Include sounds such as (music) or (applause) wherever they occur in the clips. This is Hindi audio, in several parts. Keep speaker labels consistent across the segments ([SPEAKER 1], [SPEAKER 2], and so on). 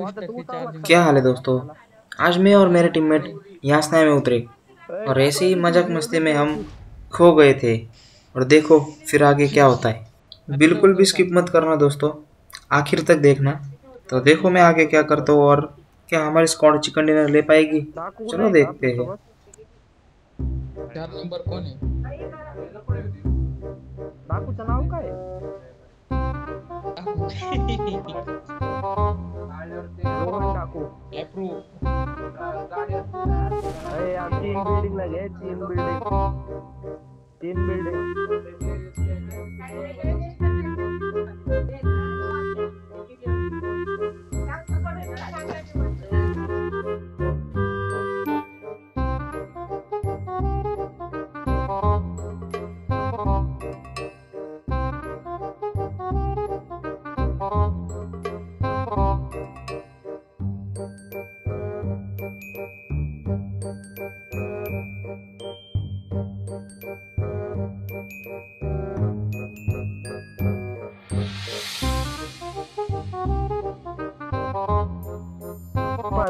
[SPEAKER 1] क्या हाल है दोस्तों? आज मैं और मेरे टीममेट यासना में उतरे। और ऐसे ही मज़ाक मस्ती में हम खो गए थे। और देखो फिर आगे क्या होता है। बिल्कुल भी स्किप मत करना दोस्तों। आखिर तक देखना। तो देखो मैं आगे क्या करता हूँ और क्या हमारी स्क्वाड चिकन डिनर ले पाएगी? चलो देखते हैं।
[SPEAKER 2] चार नंबर आहे
[SPEAKER 3] डाकूचं नाव काय रोहन तीन बिल्डिंग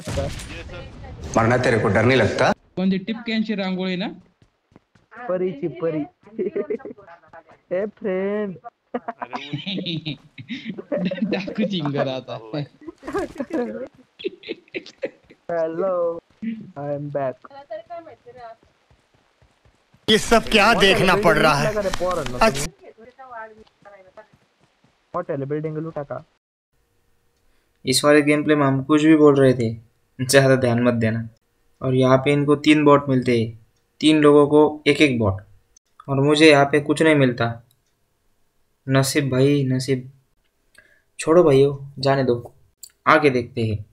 [SPEAKER 3] पाच का
[SPEAKER 4] मरना तेरे को डर नहीं लगता?
[SPEAKER 2] कोणती टिपक्यांची रांगोळी ना
[SPEAKER 3] परीची परी हे फ्रेंड
[SPEAKER 2] टाकू चिंगर आता
[SPEAKER 3] हॅलो आय एम बॅक
[SPEAKER 5] ये सब क्या देखना पड़ रहा है?
[SPEAKER 3] हॉटेल बिल्डिंग लुटा का।
[SPEAKER 1] इस वाले गेम प्ले में हम कुछ भी बोल रहे थे। ज़्यादा ध्यान मत देना। और यहाँ पे इनको तीन बॉट मिलते हैं। तीन लोगों को एक एक बॉट और मुझे यहाँ पे कुछ नहीं मिलता। नसीब भाई, नसीब। छोड़ो भाइयों, जाने दो। आगे देखते हैं।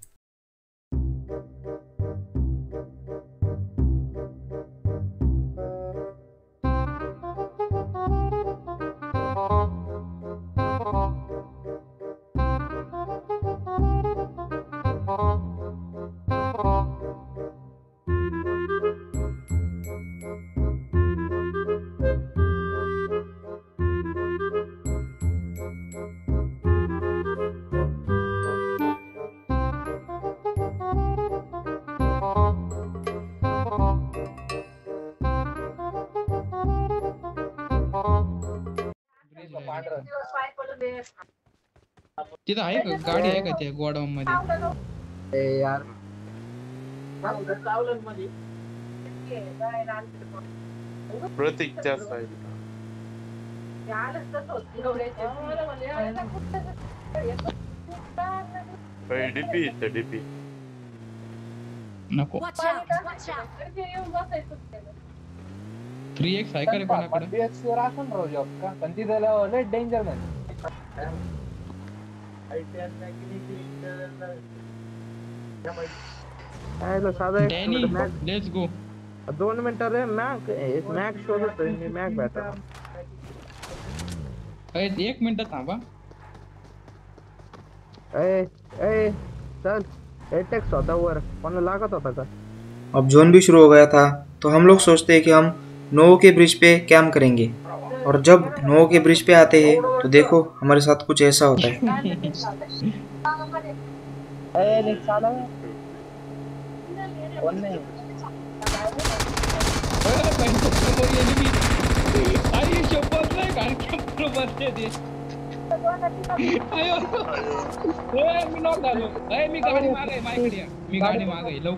[SPEAKER 2] तिथं आहे का? गाडी आहे का त्या गोडाऊन मध्ये
[SPEAKER 3] ए यार.
[SPEAKER 6] प्रतीकच्या साईड डीपी इथे डीपी.
[SPEAKER 2] नको! थ्री एक्स आहे कोणाकडे?
[SPEAKER 3] पण तिथं लय डेंजर नाही साधा
[SPEAKER 2] डॅनी
[SPEAKER 3] एक मॅक
[SPEAKER 2] लेट्स गो
[SPEAKER 3] दोन मिनिटं रे मॅक मॅक शोधतोय मी मॅक भेटा
[SPEAKER 2] एक मिनिट थांबा।
[SPEAKER 3] ए ए चल। एटेक्स होता वर कोणाला लागत होता का
[SPEAKER 1] अब जोन भी शुरू हो गया था तो हम लोग सोचते हैं कि हम नोवो के ब्रिज पे कैम्प करेंगे। और जब नो के ब्रिज पे आते हैं तो देखो हमारे साथ कुछ ऐसा होता है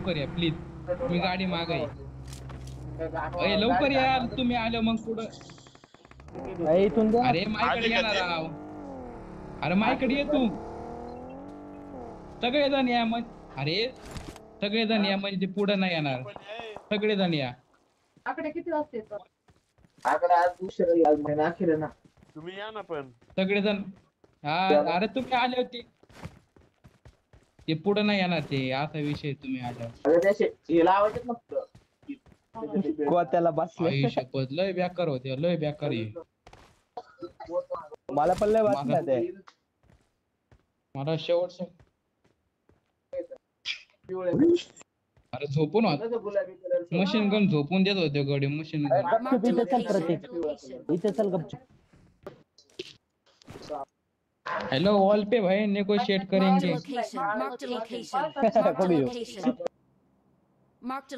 [SPEAKER 2] ते प्लीज़ मी गाडी मागे लवकर या तुम्ही आलो मग पुढं
[SPEAKER 3] इथून द्या
[SPEAKER 2] अरे माझ्याकडे येणार राव अरे माझ्याकडे ये तू। सगळेजण या मग अरे सगळेजण या म्हणजे ते पुढं नाही येणार सगळेजण या
[SPEAKER 3] आकडे आज उशीर लागला अखेर ना.
[SPEAKER 6] तुम्ही या ना पण.
[SPEAKER 2] सगळेजण हा अरे तुम्ही आले होते. ते पुढं नाही येणार ते असा विषय तुम्ही आल्यावर
[SPEAKER 3] अरे त्याचे हे लावायचे कोत्याला बसले.
[SPEAKER 2] आई शपथ लय बेकार होते लय बेकार आहे.
[SPEAKER 3] मला पण लय वाटलं ते.
[SPEAKER 2] मला शेवटचं अरे झोपून मशीन गन झोपून देत होते गडी machine gun
[SPEAKER 7] Marked a location.
[SPEAKER 3] इथे चल गपचूप.
[SPEAKER 2] हेलो वॉल पे भाई नेगोशिएट करेंगे.
[SPEAKER 8] Location. Marked a (laughs) location. Marked a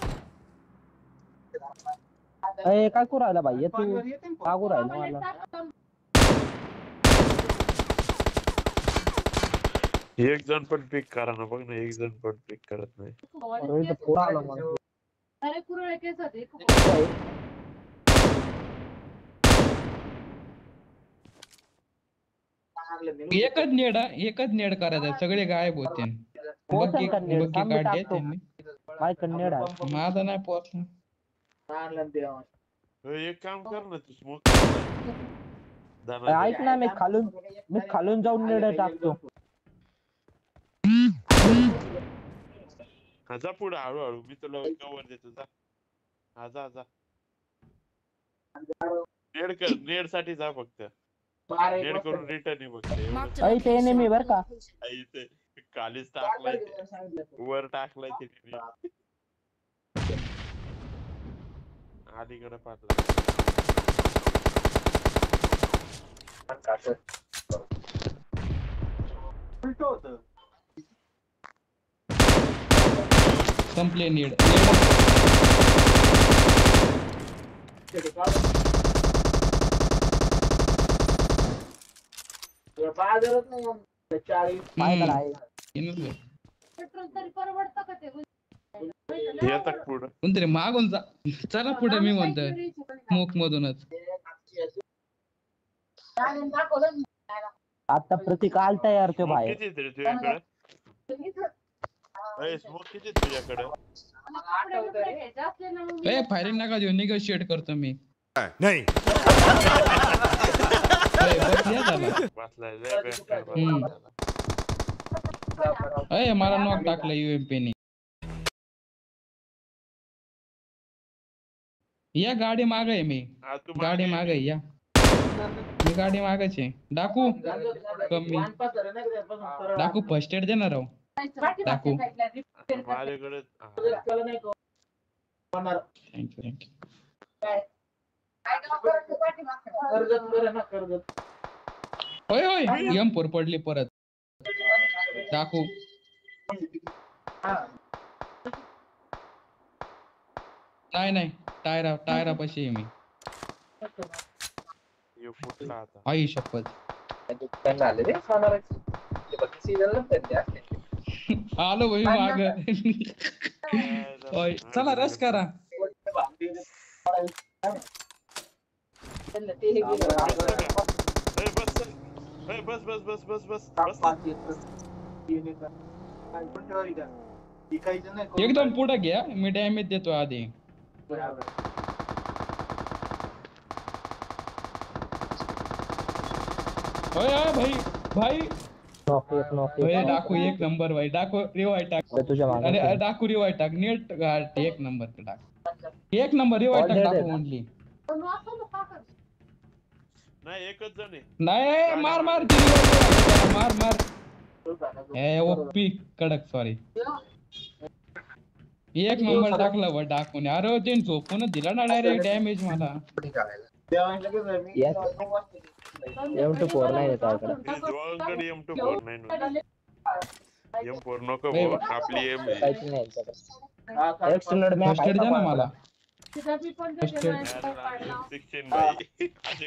[SPEAKER 3] ए काय करू राहिला भाई तू का करू राहिला मला
[SPEAKER 6] एक जण पण पिक करा ना बघ ना एक जण पण पिक करत नाही
[SPEAKER 3] अरे इथं पोरा आला मला
[SPEAKER 7] अरे कुरळे केस होते
[SPEAKER 2] एकच नेड एकच नेड करायचा सगळे गायब होते
[SPEAKER 3] पोहोचेल
[SPEAKER 2] बग्गी
[SPEAKER 3] का नेड?
[SPEAKER 2] बग्गी
[SPEAKER 3] थांब मी
[SPEAKER 2] काढले. त्यांनी।
[SPEAKER 3] आहे.
[SPEAKER 2] माझा नाही पोहोचला.
[SPEAKER 6] एक काम कर ना तू स्मोक
[SPEAKER 3] ऐक ना मी खालून मी खालून जाऊन नेड टाकतो
[SPEAKER 6] हा जा पुढे हळूहळू मी तुला कवर देतो जा हा जा जा नेड कर नेड साठी जा फक्त नेड करून रिटर्न फक्त
[SPEAKER 3] ऐ ते एनिमी
[SPEAKER 8] location.
[SPEAKER 3] बर का
[SPEAKER 6] आ, इथे खालीच टाकलाय वर टाकलाय ते अलीकडे पाडला
[SPEAKER 2] संपले नेड.
[SPEAKER 3] माझ्याकडे आहे.
[SPEAKER 7] पेट्रोल तरी परवडतं का ते?
[SPEAKER 6] येतात पुढं.
[SPEAKER 2] कोणतरी मागून जा. चला पुढे मी म्हणतोय. स्मोक मधूनच.
[SPEAKER 3] आता प्रतीक आलता यार तो बाहेर.
[SPEAKER 6] किती तुझ्याकडे? स्मोक किती तुझ्याकडे?
[SPEAKER 2] ए फायरिंग नका देऊ. निगोशिएट करतो मी.
[SPEAKER 5] नहीं.
[SPEAKER 2] हम्म. मला नॉक टाकलं युएमपी ने. या गाडी माग आहे मी
[SPEAKER 6] हा, तू
[SPEAKER 2] गाडी
[SPEAKER 6] मागे
[SPEAKER 2] माग आहे या मी गाडी मागच आहे डाकू कमी डाकू फ़र्स्ट एड देणार आहो टाकू.
[SPEAKER 6] माझ्याकडे हा.
[SPEAKER 2] थँक्यू थँक्यू होय होय एम फोर पडली परत डाकू नाही नाही टायरा टायरा पशी आहे मी
[SPEAKER 6] ह्यो फुटला आता
[SPEAKER 2] आई शपथ आलो भाई माग होय चला रश करा
[SPEAKER 6] बस बस बस बस बस बस.
[SPEAKER 2] एकदम पुढे घ्या मी डॅमेज देतो आधी होय होय भाई भाई।
[SPEAKER 3] नॉक एक नॉक एक
[SPEAKER 2] डाकू एक नंबर भाई। डाकू रिवाय टाक
[SPEAKER 3] अरे तुझ्या मागे
[SPEAKER 2] अरे डाकू रिवाय टाक नेट गाठ एक नंबर टाक एक नंबर रिवाय टाक
[SPEAKER 3] Already.
[SPEAKER 2] डाकू ओनली
[SPEAKER 6] नाही एकच जण आहे
[SPEAKER 2] नाही मार मार। मार मार ए ओपी कडक सॉरी एक नंबर टाकला व डाकून अरे ते झोपून दिला ना डायरेक्ट डॅमेज मला.
[SPEAKER 3] एम टू फोर नाही येत आपल्याकडे
[SPEAKER 6] हे एम टू फोर नाही एम फोर नको. आपली एम आहे.
[SPEAKER 3] एक्सटेंडेड मॅप
[SPEAKER 2] द्या ना मला.
[SPEAKER 6] सिक्सटीन बाई. असे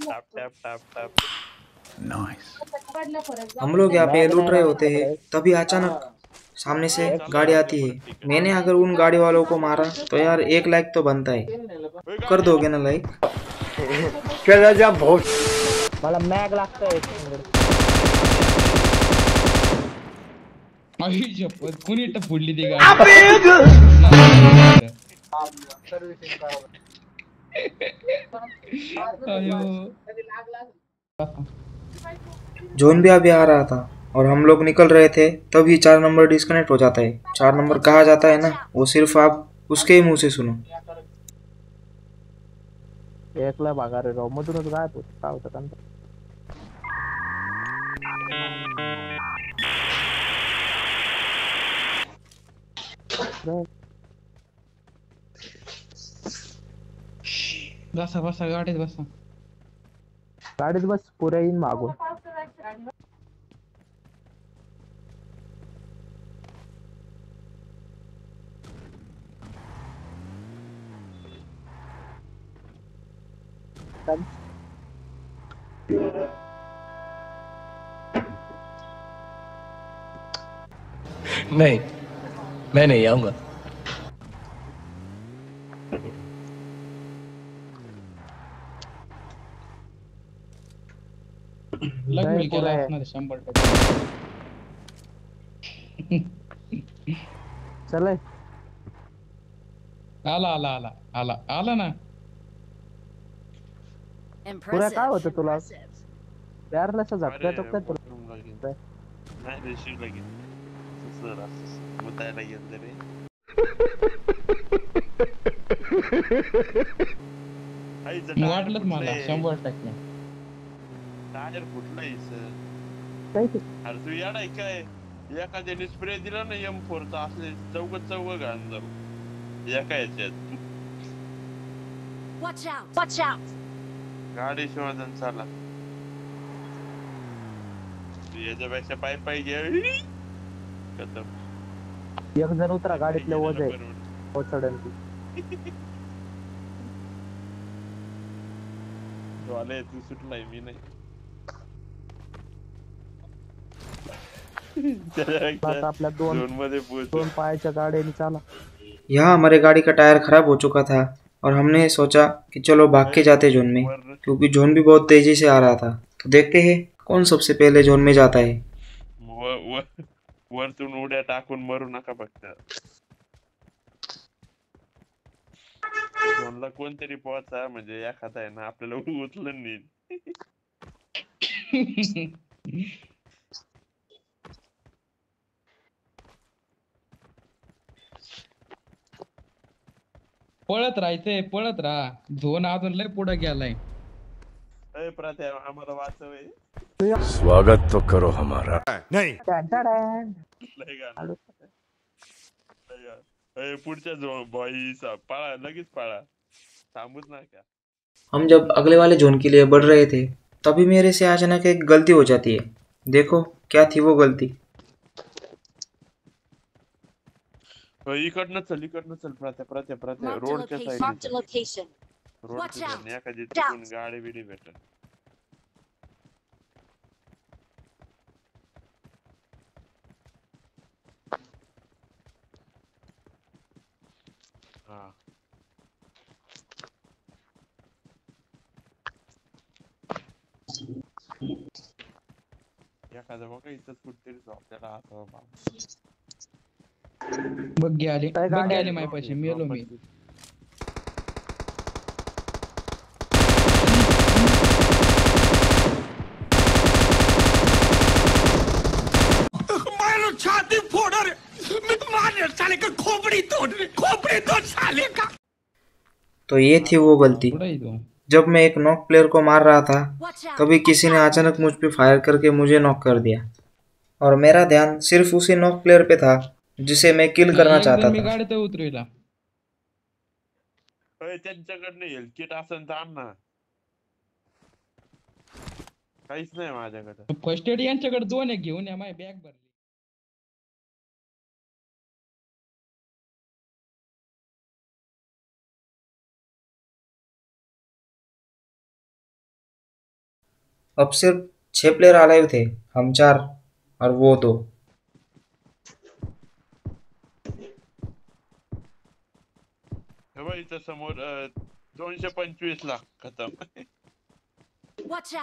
[SPEAKER 6] टॅप टॅप टॅप टॅप
[SPEAKER 1] हम लोग यहाँ पे लूट रहे होते हैं तभी अचानक सामने से गाड़ी आती है। मैंने अगर उन गाड़ी वालों को मारा तो यार एक लाइक तो बनता है। कर दोगे ना लाइक?
[SPEAKER 5] चला जा बहुत
[SPEAKER 3] मला मॅग लागतं एक्सटेंडेड
[SPEAKER 2] आई शपथ कुणी तर फुडली ती गाडी अयो
[SPEAKER 1] जोन भी अभी आ रहा था। और हम लोग निकल रहे थे तभी चार नंबर डिस्कनेक्ट हो जाता है। चार नंबर कहा जाता है ना? वो सिर्फ़ आप उसके ही मुँह से सुनो।
[SPEAKER 3] एकला भागा रे राव मधूनच गायब होत काय होतं त्यांचं
[SPEAKER 2] बसा बसा गाडीत बसा।
[SPEAKER 3] गाडीत बस पुऱ्या येईन मागून
[SPEAKER 9] नहीं मैं नहीं आऊँगा
[SPEAKER 2] केलं
[SPEAKER 3] पुढे आहे.
[SPEAKER 2] असणार आहे शंभर टक्के
[SPEAKER 3] चल।
[SPEAKER 2] आला आला आला आला आला ना।
[SPEAKER 3] पुऱ्या काय होतं
[SPEAKER 8] Impressive.
[SPEAKER 3] तुला
[SPEAKER 8] Impressive.
[SPEAKER 3] प्यारला झटका तो काय तुला.
[SPEAKER 6] नाही रे शिवला सर असं मुतायला गेलं रे
[SPEAKER 2] वाटलंच मला. शंभर टक्के
[SPEAKER 6] टायर फुटलंय सर
[SPEAKER 3] काय ते
[SPEAKER 6] अरे तू याड आहे काय एखाद्याने स्प्रे दिला ना एम फोरचा असले चौघ चौघ घाण जाऊ एका याच्यात
[SPEAKER 8] Watch out. Watch out.
[SPEAKER 6] गाडी शोधन चाला. याच्यापेक्षा पाय पाय घ्या खतम.
[SPEAKER 3] एक जण उतरा गाडीतल्या वज आहे पोचडन
[SPEAKER 6] वाले तू सुटलाय मी नाही. (laughs)
[SPEAKER 3] आपल्या दोन
[SPEAKER 6] दोन मध्ये पोहोच
[SPEAKER 3] दोन पायाच्या गाड्याने चाला.
[SPEAKER 1] यहाँ हमारे गाड़ी का टायर खराब हो चुका था. और हमने सोचा कि चलो भाग के जाते जोन में क्योंकि जोन भी बहुत तेज़ी से आ रहा था। तो देखते हैं कौन सबसे पहले जोन में जाता है।
[SPEAKER 6] वर- वर- वरतून उड्या टाकून मरू नका फक्त फोनला कोणतरी पोहोचा म्हणजे एखादा आहे ना आपल्याला उचलून नेईल
[SPEAKER 2] पळत राहायचंय पळत राहा. झोन अजून लय पुढे गेलाय.
[SPEAKER 6] आम्हाला वाचव
[SPEAKER 5] स्वागत तो करो हमारा. नहीं.
[SPEAKER 6] पुढच्या जो बॉई पळा लगेच पळा. थांबूच नका.
[SPEAKER 1] हम जब अगले वाले जोन के लिए बढ़ रहे थे तभी मेरे से अचानक एक गलती हो जाती है। देखो क्या थी वो गलती
[SPEAKER 6] अय, इकडनं चल इकडनं चल प्रात्या प्रात्या प्रात्या रोडच्या. साईड रोडच्या एखादी तिकडून. गाडी बिडी भेटल हा एखादं बघा इथंच कुठतरी आपल्याला असावं बा
[SPEAKER 2] आली
[SPEAKER 3] काय
[SPEAKER 2] आली
[SPEAKER 3] आहे?
[SPEAKER 2] मेलो मी
[SPEAKER 5] छाती फोड़ रे मैं मार साले का खोपड़ी तोड़ खोपड़ी तोड़ साले का?
[SPEAKER 1] तो ये थी वो गलती।
[SPEAKER 2] तू?
[SPEAKER 1] जब मैं एक नॉक प्लेयर को मार रहा था तभी किसी ने अचानक मुझ पे फायर करके मुझे नॉक कर दिया। और मेरा ध्यान सिर्फ़ उसी नॉक प्लेयर पे था। जिसे मैं किल करना
[SPEAKER 2] एक जण
[SPEAKER 1] चाहता था।
[SPEAKER 6] अय, त्यांच्याकडनं हेल्थ किट असेल तर आण ना. काहीच नाही माझ्याकडे.
[SPEAKER 2] फ़र्स्ट एड यांच्याकडे दोन आहे घेऊन या माय बॅग भरली.
[SPEAKER 1] अब सिर्फ़ छह प्लेयर अलाइव थे हम चार और वो दो।
[SPEAKER 6] हे बघ इथं समोर दोनशे पंचवीस ला खतम. एकच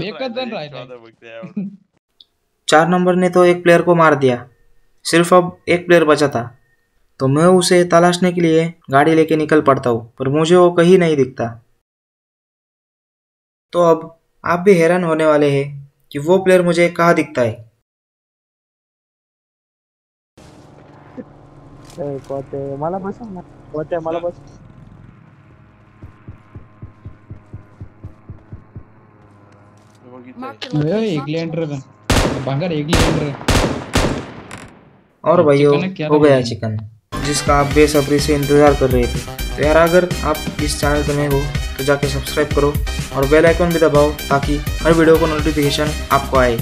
[SPEAKER 2] एकच जण
[SPEAKER 6] बघ त्यावर.
[SPEAKER 1] चार नंबर ने तो एक प्लेयर को मार दिया। सिर्फ़ अब एक प्लेयर बचा था। तो मैं उसे तलाशने के लिए गाड़ी लेके निकल पड़ता हूँ पर मुझे वो कहीं नहीं दिखता। तो अब आप भी हैरान होने वाले हैं कि वो प्लेयर मुझे कहाँ दिखता है।
[SPEAKER 3] कोते मला बसव ना. कोते मला बस.
[SPEAKER 2] एक. लेंडर भांगर एक लेंडर
[SPEAKER 1] और भाइयों हो गया चिकन जिसका आप बेसब्री से इंतज़ार कर रहे थे। तो यार अगर आप इस चैनल पर नए हो तो जाके सब्सक्राइब करो और बेल आइकन भी दबाओ ताकि हर वीडियो का नोटिफिकेशन आपको आए।